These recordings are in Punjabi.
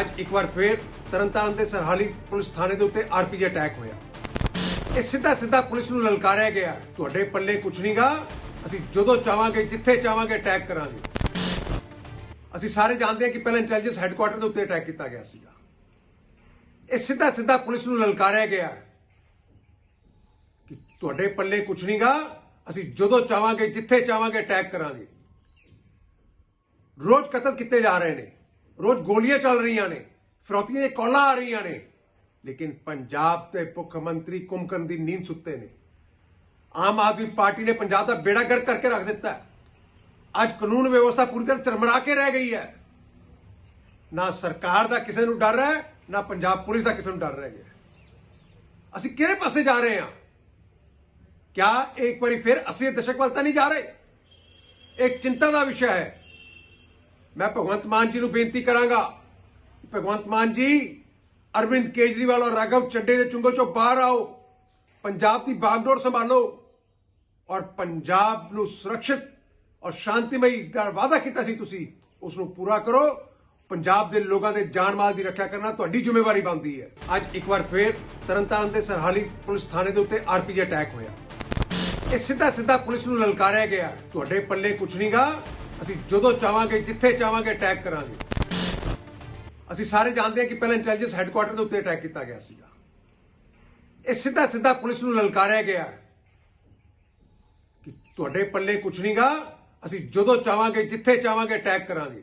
ਅੱਜ ਇੱਕ ਵਾਰ ਫੇਰ ਤਰਨਤਾਰਨ ਦੇ ਸਰਹਾਲੀ ਪੁਲਿਸ ਥਾਣੇ ਦੇ ਉੱਤੇ ਆਰਪੀਜੀ ਅਟੈਕ ਹੋਇਆ। ਇਹ ਸਿੱਧਾ ਸਿੱਧਾ ਪੁਲਿਸ ਨੂੰ ਲਲਕਾਰਿਆ ਗਿਆ, ਤੁਹਾਡੇ ਪੱਲੇ ਕੁਝ ਨਹੀਂਗਾ ਅਸੀਂ ਜਦੋਂ ਚਾਹਾਂਗੇ, ਜਿੱਥੇ ਚਾਹਾਂਗੇ ਅਟੈਕ ਕਰਾਂਗੇ। ਅਸੀਂ ਸਾਰੇ ਜਾਣਦੇ ਹਾਂ ਕਿ ਪਹਿਲਾਂ ਇੰਟੈਲੀਜੈਂਸ ਹੈੱਡਕੁਆਟਰ ਦੇ ਉੱਤੇ ਅਟੈਕ ਕੀਤਾ ਗਿਆ ਸੀਗਾ। ਇਹ ਸਿੱਧਾ ਸਿੱਧਾ ਪੁਲਿਸ ਨੂੰ ਲਲਕਾਰਿਆ ਗਿਆ ਕਿ ਤੁਹਾਡੇ ਪੱਲੇ ਕੁਝ ਨਹੀਂਗਾ ਅਸੀਂ ਜਦੋਂ ਚਾਹਾਂਗੇ, ਜਿੱਥੇ ਚਾਹਾਂਗੇ ਅਟੈਕ ਕਰਾਂਗੇ। ਰੋਜ਼ ਕਤਲ ਕੀਤੇ ਜਾ ਰਹੇ ਨੇ। ਰੋਜ਼ ਗੋਲੀਆਂ ਚੱਲ ਰਹੀਆਂ ਨੇ, ਫਰੋਤੀਆਂ ਦੀਆਂ ਕਾਲਾਂ ਆ ਰਹੀਆਂ ਨੇ। ਲੇਕਿਨ ਪੰਜਾਬ ਦੇ ਮੁੱਖ ਮੰਤਰੀ ਕੁੰਭਕਰਨ ਦੀ ਨੀਂਦ ਸੁੱਤੇ ਨੇ। ਆਮ ਆਦਮੀ ਪਾਰਟੀ ਨੇ ਪੰਜਾਬ ਦਾ ਬੇੜਾ ਗਰਕ ਕਰਕੇ ਰੱਖ ਦਿੱਤਾ ਹੈ। ਅੱਜ ਕਾਨੂੰਨ ਵਿਵਸਥਾ ਪੂਰੀ ਤਰ੍ਹਾਂ ਚਰਮਰਾ ਕੇ ਰਹਿ ਗਈ ਹੈ। ਨਾ ਸਰਕਾਰ ਦਾ ਕਿਸੇ ਨੂੰ ਡਰ ਹੈ, ਨਾ ਪੰਜਾਬ ਪੁਲਿਸ ਦਾ ਕਿਸੇ ਨੂੰ ਡਰ ਰਹਿ ਗਿਆ। ਅਸੀਂ ਕਿਹੜੇ ਪਾਸੇ ਜਾ ਰਹੇ ਹਾਂ? ਕਿਆ ਇੱਕ ਵਾਰੀ ਫਿਰ ਅਸੀਂ ਦਸ਼ਕ ਵੱਲ ਤਾਂ ਨਹੀਂ ਜਾ ਰਹੇ? ਇੱਕ ਚਿੰਤਾ ਦਾ ਵਿਸ਼ਾ ਹੈ ਮੈਂ ਭਗਵੰਤ ਮਾਨ ਜੀ ਨੂੰ ਬੇਨਤੀ ਕਰਾਂਗਾ ਭਗਵੰਤ ਮਾਨ ਜੀ, ਅਰਵਿੰਦ ਕੇਜਰੀਵਾਲ ਔਰ ਰਾਘਵ ਚੱਡੇ ਦੇ ਚੁੰਗਲ ਚੋਂ ਬਾਹਰ ਆਓ, ਪੰਜਾਬ ਦੀ ਬਾਗਡੋਰ ਸੰਭਾਲੋ ਔਰ ਪੰਜਾਬ ਨੂੰ ਸੁਰੱਖਿਅਤ ਔਰ ਸ਼ਾਂਤੀਮਈ ਦਾ ਵਾਅਦਾ ਕੀਤਾ ਸੀ ਤੁਸੀਂ, ਉਸ ਨੂੰ ਪੂਰਾ ਕਰੋ। ਪੰਜਾਬ ਦੇ ਲੋਕਾਂ ਦੇ ਜਾਨ ਮਾਲ ਦੀ ਰੱਖਿਆ ਕਰਨਾ ਤੁਹਾਡੀ ਜ਼ਿੰਮੇਵਾਰੀ ਬਣਦੀ ਹੈ। ਅੱਜ ਇੱਕ ਵਾਰ ਫੇਰ ਤਰਨਤਾਰਨ ਦੇ ਸਰਹਾਲੀ ਪੁਲਿਸ ਥਾਣੇ ਦੇ ਉੱਤੇ ਆਰਪੀਜੀ ਅਟੈਕ ਹੋਇਆ। ਇਹ ਸਿੱਧਾ ਸਿੱਧਾ ਪੁਲਿਸ ਨੂੰ ਲਲਕਾਰਿਆ ਗਿਆ। ਤੁਹਾਡੇ ਪੱਲੇ ਕੁਝ ਨਹੀਂਗਾ ਅਸੀਂ ਜਦੋਂ ਚਾਹਾਂਗੇ, ਜਿੱਥੇ ਚਾਹਾਂਗੇ ਅਟੈਕ ਕਰਾਂਗੇ। ਅਸੀਂ ਸਾਰੇ ਜਾਣਦੇ ਹਾਂ ਕਿ ਪਹਿਲਾਂ ਇੰਟੈਲੀਜੈਂਸ ਹੈੱਡਕੁਆਟਰ ਦੇ ਉੱਤੇ ਅਟੈਕ ਕੀਤਾ ਗਿਆ ਸੀਗਾ। ਇਹ ਸਿੱਧਾ ਸਿੱਧਾ ਪੁਲਿਸ ਨੂੰ ਲਲਕਾਰਿਆ ਗਿਆ ਕਿ ਤੁਹਾਡੇ ਪੱਲੇ ਕੁਝ ਨਹੀਂਗਾ ਅਸੀਂ ਜਦੋਂ ਚਾਹਾਂਗੇ, ਜਿੱਥੇ ਚਾਹਾਂਗੇ ਅਟੈਕ ਕਰਾਂਗੇ।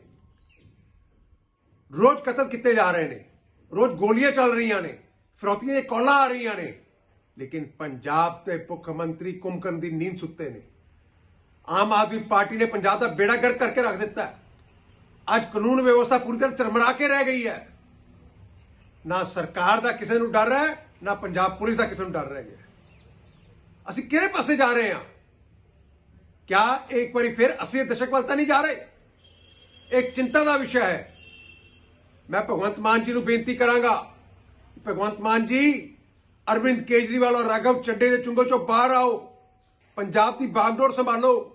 ਰੋਜ਼ ਕਤਲ ਕੀਤੇ ਜਾ ਰਹੇ ਨੇ, ਰੋਜ਼ ਗੋਲੀਆਂ ਚੱਲ ਰਹੀਆਂ ਨੇ, ਫਰੋਤੀਆਂ ਦੀਆਂ ਕਾਲਾਂ ਆ ਰਹੀਆਂ ਨੇ, ਲੇਕਿਨ ਪੰਜਾਬ ਦੇ ਮੁੱਖ ਮੰਤਰੀ ਕੁੰਭਕਰਨ ਦੀ ਨੀਂਦ ਸੁੱਤੇ ਨੇ। ਆਮ ਆਦਮੀ ਪਾਰਟੀ ਨੇ ਪੰਜਾਬ ਦਾ ਬੇੜਾ ਗਰਕ ਕਰਕੇ ਰੱਖ ਦਿੱਤਾ ਅੱਜ ਕਾਨੂੰਨ ਵਿਵਸਥਾ ਪੂਰੀ ਤਰ੍ਹਾਂ ਚਰਮਰਾ ਕੇ ਰਹਿ ਗਈ ਹੈ। ਨਾ ਸਰਕਾਰ ਦਾ ਕਿਸੇ ਨੂੰ ਡਰ ਹੈ, ਨਾ ਪੰਜਾਬ ਪੁਲਿਸ ਦਾ ਕਿਸੇ ਨੂੰ ਡਰ ਰਹਿ ਗਿਆ ਅਸੀਂ ਕਿਹੜੇ ਪਾਸੇ ਜਾ ਰਹੇ ਹਾਂ? ਕਿਆ ਇੱਕ ਵਾਰੀ ਫਿਰ ਅਸੀਂ ਦਸ਼ਕ ਵੱਲ ਤਾਂ ਨਹੀਂ ਜਾ ਰਹੇ? ਇੱਕ ਚਿੰਤਾ ਦਾ ਵਿਸ਼ਾ ਹੈ। ਮੈਂ ਭਗਵੰਤ ਮਾਨ ਜੀ ਨੂੰ ਬੇਨਤੀ ਕਰਾਂਗਾ। ਭਗਵੰਤ ਮਾਨ ਜੀ, ਅਰਵਿੰਦ ਕੇਜਰੀਵਾਲ ਔਰ ਰਾਘਵ ਚੱਡੇ ਦੇ ਚੁੰਗਲ ਚੋਂ ਬਾਹਰ ਆਓ। ਪੰਜਾਬ ਦੀ ਬਾਗਡੋਰ ਸੰਭਾਲੋ।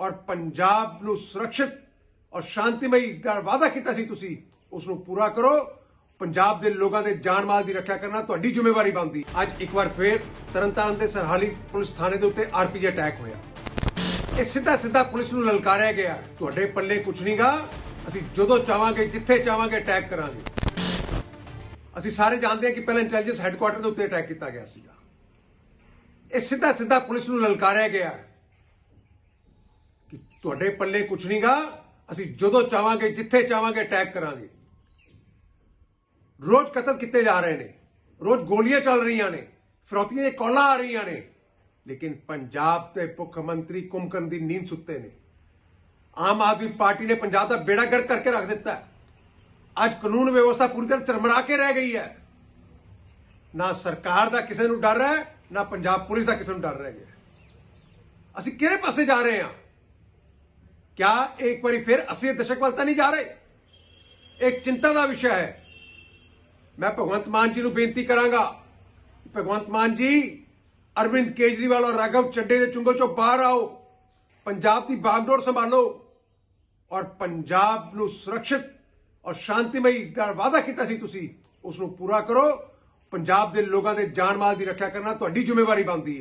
ਔਰ ਪੰਜਾਬ ਨੂੰ ਸੁਰੱਖਿਅਤ ਔਰ ਸ਼ਾਂਤੀਮਈ ਦਾ ਵਾਅਦਾ ਕੀਤਾ ਸੀ ਤੁਸੀਂ ਉਸ ਨੂੰ ਪੂਰਾ ਕਰੋ। ਪੰਜਾਬ ਦੇ ਲੋਕਾਂ ਦੇ ਜਾਨ ਮਾਲ ਦੀ ਰੱਖਿਆ ਕਰਨਾ ਤੁਹਾਡੀ ਜ਼ਿੰਮੇਵਾਰੀ ਬਣਦੀ। ਅੱਜ ਇੱਕ ਵਾਰ ਫੇਰ ਤਰਨਤਾਰਨ ਦੇ ਸਰਹਾਲੀ ਪੁਲਿਸ ਥਾਣੇ ਦੇ ਉੱਤੇ ਆਰਪੀਜੀ ਅਟੈਕ ਹੋਇਆ। ਇਹ ਸਿੱਧਾ ਸਿੱਧਾ ਪੁਲਿਸ ਨੂੰ ਲਲਕਾਰਿਆ ਗਿਆ। ਤੁਹਾਡੇ ਪੱਲੇ ਕੁਝ ਨਹੀਂਗਾ। ਅਸੀਂ ਜਦੋਂ ਚਾਹਾਂਗੇ, ਜਿੱਥੇ ਚਾਹਾਂਗੇ ਅਟੈਕ ਕਰਾਂਗੇ। ਅਸੀਂ ਸਾਰੇ ਜਾਣਦੇ ਹਾਂ ਕਿ ਪਹਿਲਾਂ ਇੰਟੈਲੀਜੈਂਸ ਹੈੱਡਕੁਆਟਰ ਦੇ ਉੱਤੇ ਅਟੈਕ ਕੀਤਾ ਗਿਆ ਸੀਗਾ। ਇਹ ਸਿੱਧਾ ਸਿੱਧਾ ਪੁਲਿਸ ਨੂੰ ਲਲਕਾਰਿਆ ਗਿਆ। ਕਿ ਤੁਹਾਡੇ ਪੱਲੇ ਕੁਝ ਨਹੀਂਗਾ ਅਸੀਂ ਜਦੋਂ ਚਾਹਾਂਗੇ, ਜਿੱਥੇ ਚਾਹਾਂਗੇ ਅਟੈਕ ਕਰਾਂਗੇ। ਰੋਜ਼ ਕਤਲ ਕੀਤੇ ਜਾ ਰਹੇ ਨੇ, ਰੋਜ਼ ਗੋਲੀਆਂ ਚੱਲ ਰਹੀਆਂ ਨੇ, ਫਰੋਤੀਆਂ ਦੀਆਂ ਕਾਲਾਂ ਆ ਰਹੀਆਂ ਨੇ, ਲੇਕਿਨ ਪੰਜਾਬ ਦੇ ਮੁੱਖ ਮੰਤਰੀ ਕੁੰਭਕਰਨ ਦੀ ਨੀਂਦ ਸੁੱਤੇ ਨੇ। ਆਮ ਆਦਮੀ ਪਾਰਟੀ ਨੇ ਪੰਜਾਬ ਦਾ ਬੇੜਾ ਗਰਕ ਕਰਕੇ ਰੱਖ ਦਿੱਤਾ ਹੈ। ਅੱਜ ਕਾਨੂੰਨ ਵਿਵਸਥਾ ਪੂਰੀ ਤਰ੍ਹਾਂ ਚਰਮਰਾ ਕੇ ਰਹਿ ਗਈ ਹੈ। ਨਾ ਸਰਕਾਰ ਦਾ ਕਿਸੇ ਨੂੰ ਡਰ ਹੈ, ਨਾ ਪੰਜਾਬ ਪੁਲਿਸ ਦਾ ਕਿਸੇ ਨੂੰ ਡਰ ਰਹਿ ਗਿਆ ਅਸੀਂ ਕਿਹੜੇ ਪਾਸੇ ਜਾ ਰਹੇ ਹਾਂ? ਕਿਆ ਇੱਕ ਵਾਰੀ ਫਿਰ ਅਸੀਂ ਦਸ਼ਕ ਵੱਲ ਤਾਂ ਨਹੀਂ ਜਾ ਰਹੇ? ਇੱਕ ਚਿੰਤਾ ਦਾ ਵਿਸ਼ਾ ਹੈ। ਮੈਂ ਭਗਵੰਤ ਮਾਨ ਜੀ ਨੂੰ ਬੇਨਤੀ ਕਰਾਂਗਾ ਭਗਵੰਤ ਮਾਨ ਜੀ, ਅਰਵਿੰਦ ਕੇਜਰੀਵਾਲ ਔਰ ਰਾਘਵ ਚੱਡੇ ਦੇ ਚੁੰਗਲ ਚੋਂ ਬਾਹਰ ਆਓ, ਪੰਜਾਬ ਦੀ ਬਾਗਡੋਰ ਸੰਭਾਲੋ ਔਰ ਪੰਜਾਬ ਨੂੰ ਸੁਰੱਖਿਅਤ ਔਰ ਸ਼ਾਂਤੀਮਈ ਦਾ ਵਾਅਦਾ ਕੀਤਾ ਸੀ ਤੁਸੀਂ ਉਸ ਨੂੰ ਪੂਰਾ ਕਰੋ। ਪੰਜਾਬ ਦੇ ਲੋਕਾਂ ਦੇ ਜਾਨ ਮਾਲ ਦੀ ਰੱਖਿਆ ਕਰਨਾ ਤੁਹਾਡੀ ਜ਼ਿੰਮੇਵਾਰੀ ਬਣਦੀ ਹੈ।